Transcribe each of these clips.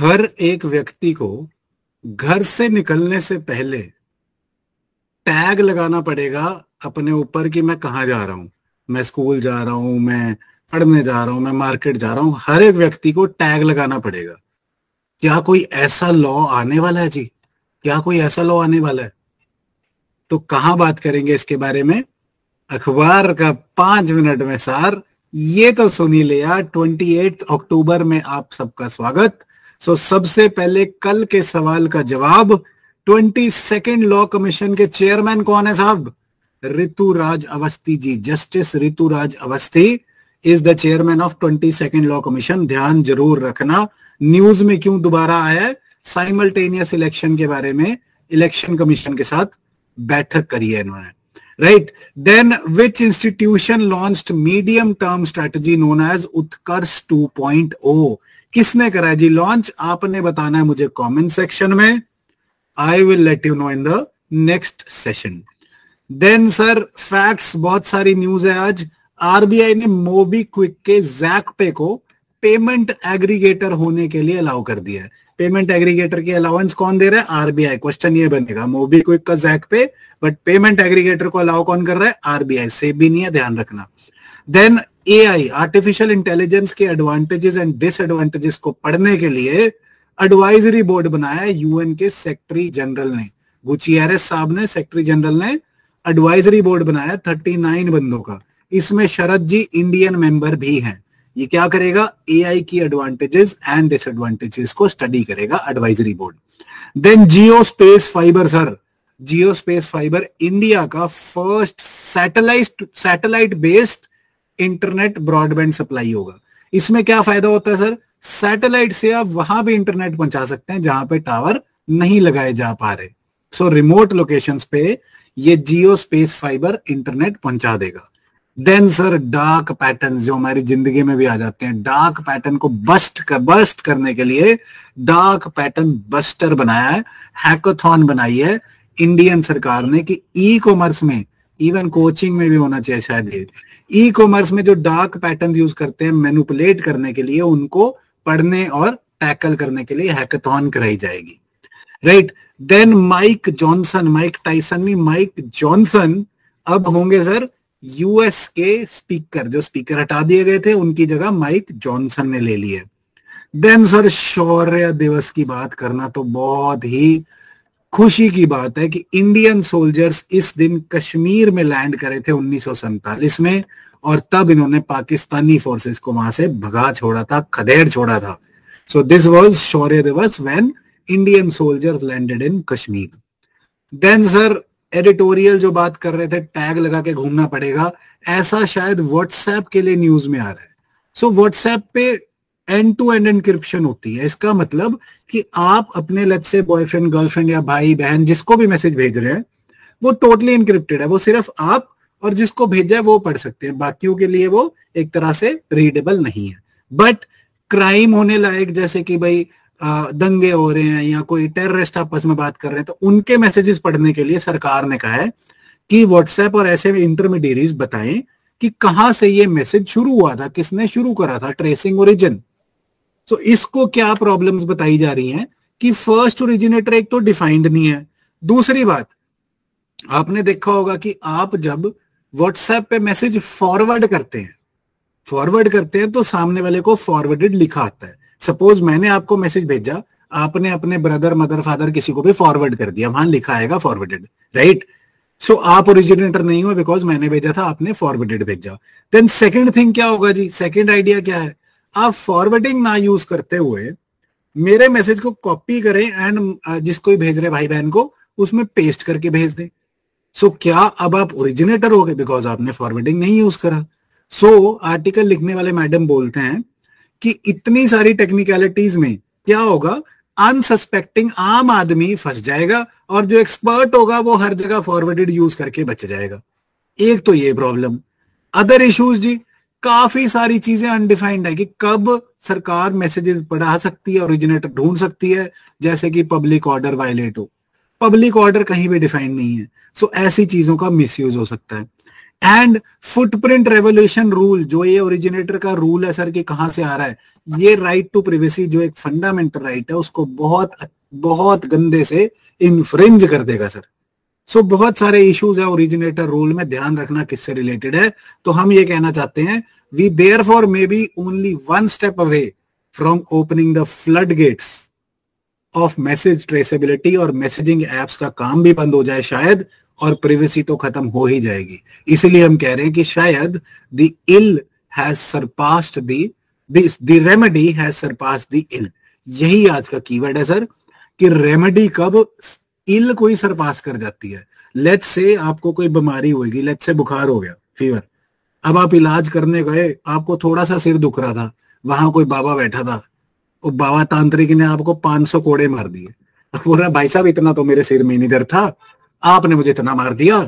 हर एक व्यक्ति को घर से निकलने से पहले टैग लगाना पड़ेगा अपने ऊपर कि मैं कहा जा रहा हूँ। मैं स्कूल जा रहा हूँ, मैं पढ़ने जा रहा हूँ, मैं मार्केट जा रहा हूँ। हर एक व्यक्ति को टैग लगाना पड़ेगा। क्या कोई ऐसा लॉ आने वाला है जी? क्या कोई ऐसा लॉ आने वाला है? तो कहा बात करेंगे इसके बारे में? अखबार का पाँच मिनट में सार, ये तो सुनी लिया, ट्वेंटी एट अक्टूबर में आप सबका स्वागत। सो सबसे पहले कल के सवाल का जवाब, ट्वेंटी सेकेंड लॉ कमीशन के चेयरमैन कौन है साहब? Rituraj Awasthi ji. Justice Rituraj Awasthi is the chairman of twenty second law commission. ध्यान ज़रूर रखना। न्यूज़ में क्यों दोबारा आया साइमल्टेनियस इलेक्शन के बारे में इलेक्शन कमीशन के साथ बैठक करी है इन्होंने। Right then which institution launched medium term strategy known as Utkarsh 2.0 किसने करा जी लॉन्च आपने बताना है मुझे कमेंट सेक्शन में। I will let you know in the next session then sir facts बहुत सारी न्यूज़ है आज। आरबीआई ने मोबी क्विक के जैक पे को पेमेंट एग्रीगेटर होने के लिए अलाउ कर दिया है। पेमेंट एग्रीगेटर की अलाउंस कौन दे रहा है? आरबीआई क्वेश्चन ये बनेगा। मोबी क्विक का जैक पे बट पेमेंट एग्रीगेटर को अलाउ कौन कर रहा है? आरबीआई से भी नहीं है, ध्यान रखना। देन एआई आर्टिफिशियल इंटेलिजेंस के एडवांटेजेस एंड डिसएडवांटेजेस को पढ़ने के लिए एडवाइजरी बोर्ड बनाया है यूएन के सेक्रेटरी जनरल ने। गुचियारेस साहब ने सेक्रेटरी जनरल ने एडवाइजरी बोर्ड बनाया थर्टी नाइन बंदों का। इसमें शरद जी इंडियन मेंबर भी हैं। ये क्या करेगा? एआई की एडवांटेजेस एंड डिसएडवांटेजेस को स्टडी करेगा advisory board then Jio space fiber sir Jio space fiber India का first satellite satellite based internet broadband supply होगा। इसमें क्या फ़ायदा होता है, सर? सैटेलाइट से आप वहाँ भी इंटरनेट पहुँचा सकते हैं जहाँ पे टावर नहीं लगाए जा पा रहे। सो रिमोट लोकेशन पे ये जियो स्पेस फाइबर इंटरनेट पहुँचा देगा। देन सर डार्क पैटर्न जो हमारी ज़िंदगी में भी आ जाते हैं डार्क पैटर्न को बस्ट कर बस्ट करने के लिए डार्क पैटर्न बस्टर बनाया है हैकोथॉन बनाई है इंडियन सरकार ने कि ई कॉमर्स में इवन कोचिंग में भी होना चाहिए शायद ये। ई कॉमर्स में जो डार्क पैटर्न यूज़ करते हैं मैनुपुलेट करने के लिए, उनको पढ़ने और टैकल करने के लिए हैकथॉन कराई जाएगी। Right then Mike Johnson Mike Tyson नहीं माइक जॉनसन अब होंगे सर यूएस के स्पीकर जो स्पीकर हटा दिए गए थे, उनकी जगह माइक जॉनसन ने ले लिए देन सर शौर्य दिवस की बात करना तो बहुत ही खुशी की बात है कि इंडियन सोल्जर्स इस दिन कश्मीर में लैंड करे थे उन्नीस में और तब इन्होंने पाकिस्तानी फोर्सेस को वहाँ से भगा छोड़ा था खदेड़ छोड़ा था। सो this was Shaurya Diwas when Indian soldiers landed in Kashmir then sir editorial जो बात कर रहे थे टैग लगा के घूमना पड़ेगा ऐसा शायद व्हाट्सएप के लिए न्यूज़ में आ रहा है। सो so, व्हाट्सएप पे एंड टू एंड इंक्रिप्शन होती है। इसका मतलब कि आप अपने लत से बॉयफ्रेंड गर्लफ्रेंड या भाई, बहन, जिसको भी मैसेज भेज रहे हैं, वो टोटली इंक्रिप्टेड है। वो सिर्फ़ आप और जिसको भेजा है, वो पढ़ सकते हैं। बाकियों के लिए वो एक तरह से रीडेबल नहीं है। बट क्राइम होने लायक, जैसे कि भाई दंगे हो रहे हैं या कोई टेररिस्ट आपस में बात कर रहे हैं तो उनके मैसेजेस पढ़ने के लिए सरकार ने कहा है कि व्हाट्सएप और ऐसे इंटरमीडिएरीज बताएँ कि कहाँ से ये मैसेज शुरू हुआ था, किसने शुरू करा था ट्रेसिंग ओरिजिन तो इसको क्या प्रॉब्लम्स बताई जा रही हैं कि फ़र्स्ट ओरिजिनेटर एक तो डिफाइंड नहीं है। दूसरी बात, आपने देखा होगा कि आप जब व्हाट्सएप पे मैसेज फॉरवर्ड करते हैं फॉरवर्ड करते हैं तो सामने वाले को फॉरवर्डेड लिखा आता है। सपोज़ मैंने आपको मैसेज भेजा, आपने अपने ब्रदर मदर फादर किसी को भी फॉरवर्ड कर दिया, वहाँ लिखा आएगा फॉरवर्डेड राइट सो आप ओरिजिनेटर नहीं हो बिकॉज़ मैंने भेजा था, आपने फॉरवर्डेड भेजा। देन सेकेंड थिंग क्या होगा जी? सेकेंड आइडिया क्या है? आप फॉरवर्डिंग ना यूज़ करते हुए मेरे मैसेज को कॉपी करें एंड जिसको भेज रहे भाई बहन को उसमें पेस्ट करके भेज दें। सो so, क्या अब आप ओरिजिनेटर हो गए? बिकॉज़ आपने फॉरवर्डिंग नहीं यूज़ करा। सो so, आर्टिकल लिखने वाले मैडम बोलते हैं कि इतनी सारी टेक्निकलिटीज में क्या होगा? अनसस्पेक्टिंग आम आदमी फंस जाएगा और जो एक्सपर्ट होगा वो हर जगह फॉरवर्डेड यूज़ करके बच जाएगा। एक तो ये प्रॉब्लम अदर इश्यूज़ जी काफ़ी सारी चीज़ें अनडिफाइंड है कि कब सरकार मैसेजेस बढ़ा सकती है ओरिजिनेटर ढूंढ सकती है जैसे कि पब्लिक ऑर्डर वायलेट हो। पब्लिक ऑर्डर कहीं भी डिफाइंड नहीं है सो so, ऐसी चीज़ों का मिसयूज हो सकता है। एंड फुटप्रिंट रेवोल्यूशन रूल जो ये ओरिजिनेटर का रूल है सर कि कहाँ से आ रहा है ये राइट टू प्रिवेसी जो एक फंडामेंटल राइट है उसको बहुत बहुत गंदे से इन्फ्रिंज कर देगा सर सो so, बहुत सारे इश्यूज़ है ओरिजिनेटर रूल में ध्यान रखना किससे रिलेटेड है। तो हम ये कहना चाहते हैं we therefore may be only one step away from opening the flood gates of message traceability और मैसेजिंग एप्स का काम भी बंद हो जाए शायद और प्रिवेसी तो खत्म हो ही जाएगी। इसलिए हम कह रहे हैं कि शायद the ill has surpassed the remedy has surpassed the ill यही आज का कीवर्ड है सर कि रेमेडी कब इल कोई सरपास कर जाती है। लेट से आपको कोई बीमारी होगी लेट से बुखार हो गया फीवर अब आप इलाज करने गए, आपको थोड़ा सा सिर दुख रहा था, वहाँ कोई बाबा बैठा था, वो बाबा तांत्रिक ने आपको 500 कोड़े मार दिए। बोल रहा भाई साहब, इतना तो मेरे सिर में नहीं दर्द था, आपने मुझे इतना मार दिया।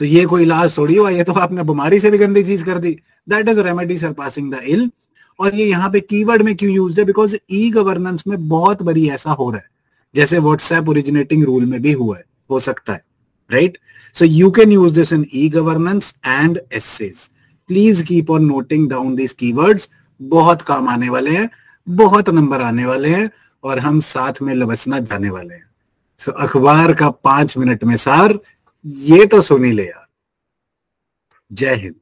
तो ये कोई इलाज थोड़ी हुआ, ये तो आपने बीमारी से भी गंदी चीज़ कर दी। That is remedy surpassing the ill और ये यहाँ पे कीवर्ड में क्यों यूज़ है? बिकॉज़ ई गवर्नेंस में बहुत बड़ी ऐसा हो रहा है। जैसे व्हाट्सएप ओरिजिनेटिंग रूल में भी हुआ है हो सकता है right so you can use this in e governance and essays please keep on noting down this keywords बहुत काम आने वाले हैं बहुत नंबर आने वाले हैं और हम साथ में लबसना जाने वाले हैं। सो so, अखबार का पाँच मिनट में सार ये तो सुनी ले यार। जय हिंद।